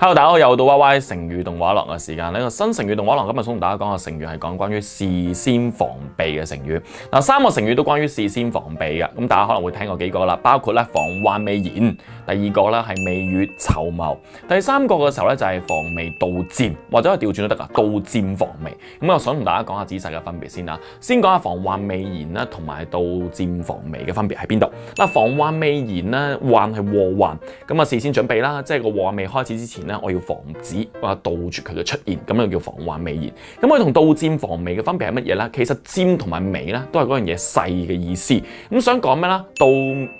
Hello，大家好，又到 Y Y 成語動畫廊嘅時間。呢個新成語動畫廊今日想同大家講嘅成語係講關於事先防備嘅成語。嗱，三個成語都關於事先防備嘅，咁大家可能會聽過幾個啦，包括咧防患未然，第二個咧係未雨綢繆，第三個嘅時候咧就係防微杜漸，或者係調轉都得噶，杜漸防微。咁我想同大家講下仔細嘅分別先啦。先講下防患未然啦，同埋杜漸防微嘅分別喺邊度？嗱，防患未然咧，患係禍患，咁啊事先準備啦，即係個禍未開始之前。我要防止或杜絕佢嘅出現，咁樣叫防患未然。咁佢同杜漸防微嘅分別係乜嘢咧？其實漸同埋微咧都係嗰樣嘢細嘅意思。咁想講咩啦？杜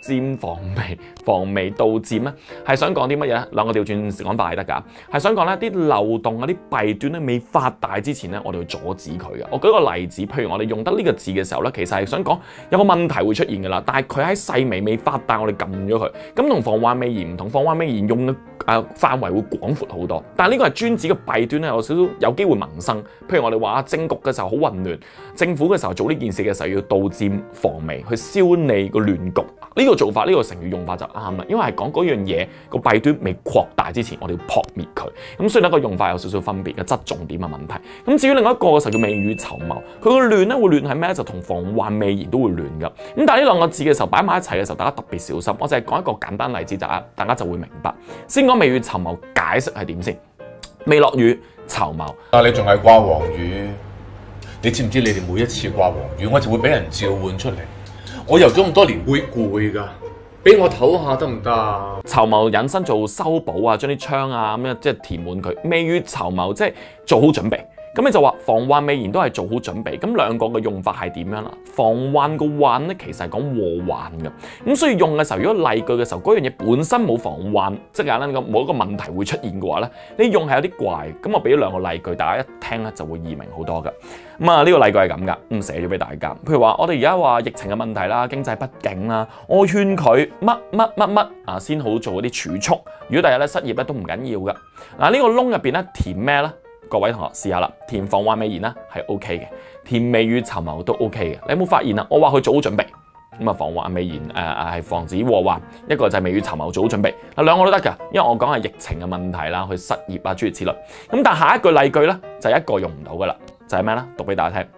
漸防微，防微杜漸咧，係想講啲乜嘢咧？兩個調轉講法係得㗎，係想講咧啲漏洞啊、啲弊端咧未發大之前咧，我哋要阻止佢嘅。我舉個例子，譬如我哋用得呢個字嘅時候咧，其實係想講有個問題會出現㗎啦，但係佢喺細微未發大，我哋撳咗佢。咁同防患未然唔同，防患未然用嘅誒範圍會廣闊好多，但係呢個係專指嘅弊端咧，有少少有機會萌生。譬如我哋話政局嘅時候好混亂，政府嘅時候做呢件事嘅時候要杜漸防微，去消你個亂局。呢個做法，呢個成語用法就啱啦，因為係講嗰樣嘢個弊端未擴大之前，我哋要撲滅佢。咁所以呢個用法有少少分別嘅側重點嘅問題。咁至於另外一個嘅時候叫未雨綢繆，佢個亂咧會亂係咩？就同防患未然都會亂噶。咁但係呢兩個字嘅時候擺埋一齊嘅時候，大家特別小心。我淨係講一個簡單例子，就係大家就會明白。先講未雨綢繆解釋係點先？未落雨，籌謀。但！你仲係掛黃雨？你知唔知你哋每一次掛黃雨，我就會俾人召喚出嚟。我遊咗咁多年會攰㗎，俾我唞下得唔得啊？綢繆引申做修補啊，將啲窗啊咁樣即係填滿佢。未雨綢繆即係做好準備。咁你就話防患未然都係做好準備，咁兩個嘅用法係點樣啦？防患個患咧其實係講禍患嘅，咁所以用嘅時候，如果例句嘅時候嗰樣嘢本身冇防患，即係簡單講冇一個問題會出現嘅話咧，你用係有啲怪。咁我俾咗兩個例句，大家一聽咧就會易明好多噶。咁啊呢個例句係咁噶，咁寫咗俾大家。譬如話我哋而家話疫情嘅問題啦，經濟不景啦，我勸佢乜乜乜乜啊先好做嗰啲儲蓄。如果第日咧失業咧都唔緊要噶。嗱、呢個窿入邊咧填咩咧？各位同學試下啦，填防患未然啦係 O K 嘅，填未雨綢繆都 O K 嘅。你有冇發現啊？我話佢做好準備，咁啊防患未然誒誒係防止禍患，一個就係未雨綢繆做好準備，嗱兩個都得㗎，因為我講係疫情嘅問題啦，去失業啊諸如此類。咁但下一句例句咧就係一個用唔到㗎啦，就係咩咧？讀俾大家聽。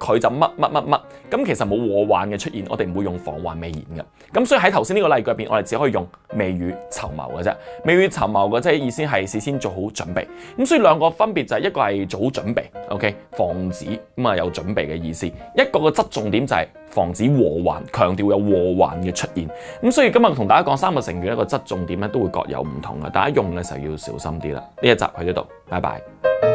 佢就乜乜乜乜，咁其實冇禍患嘅出現，我哋唔會用防患未然嘅。咁所以喺頭先呢個例句入邊，我哋只可以用未雨綢繆嘅啫。未雨綢繆嘅即係意思係事先做好準備。咁所以兩個分別就係一個係做好準備，OK，防止咁啊有準備嘅意思。一個嘅側重點就係防止禍患，強調有禍患嘅出現。咁所以今日同大家講三個成語，一個側重點咧都會各有唔同嘅，大家用嘅時候要小心啲啦。呢一集去呢度，拜拜。